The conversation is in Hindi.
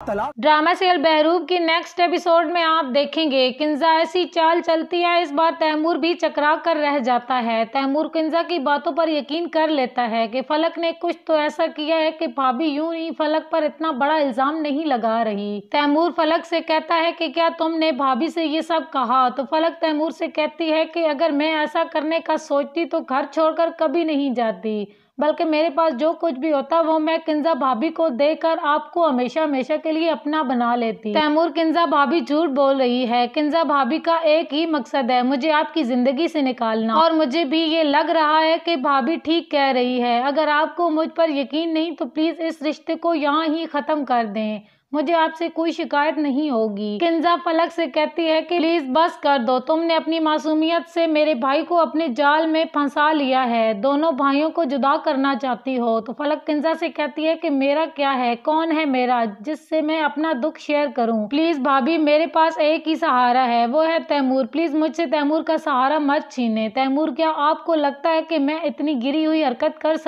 ड्रामा सीरियल बहरूब की नेक्स्ट एपिसोड में आप देखेंगे, किंजा ऐसी चाल चलती है, इस बार तैमूर भी चकरा कर रह जाता है। तैमूर किंजा की बातों पर यकीन कर लेता है कि फलक ने कुछ तो ऐसा किया है कि भाभी यूँ ही फलक पर इतना बड़ा इल्ज़ाम नहीं लगा रही। तैमूर फलक से कहता है कि क्या तुमने भाभी से ये सब कहा? तो फलक तैमूर से कहती है कि अगर मैं ऐसा करने का सोचती तो घर छोड़कर कभी नहीं जाती। बल्कि मेरे पास जो कुछ भी होता वो मैं किंजा भाभी को देकर आपको हमेशा हमेशा के लिए अपना बना लेती। तैमूर किंजा भाभी झूठ बोल रही है। किंजा भाभी का एक ही मकसद है मुझे आपकी ज़िंदगी से निकालना। और मुझे भी ये लग रहा है कि भाभी ठीक कह रही है। अगर आपको मुझ पर यकीन नहीं तो प्लीज़ इस रिश्ते को यहाँ ही खत्म कर दें। मुझे आपसे कोई शिकायत नहीं होगी। किंजा फलक से कहती है कि, प्लीज़ बस कर दो। तुमने अपनी मासूमियत से मेरे भाई को अपने जाल में फंसा लिया है। दोनों भाइयों को जुदा करना चाहती हो। तो फलक किंजा से कहती है कि, मेरा क्या है? कौन है मेरा जिससे मैं अपना दुख शेयर करूँ? प्लीज़ भाभी, मेरे पास एक ही सहारा है। वो है तैमूर। प्लीज़ मुझसे तैमूर का सहारा मत छीने। तैमूर, क्या आपको लगता है कि मैं इतनी गिरी हुई हरकत कर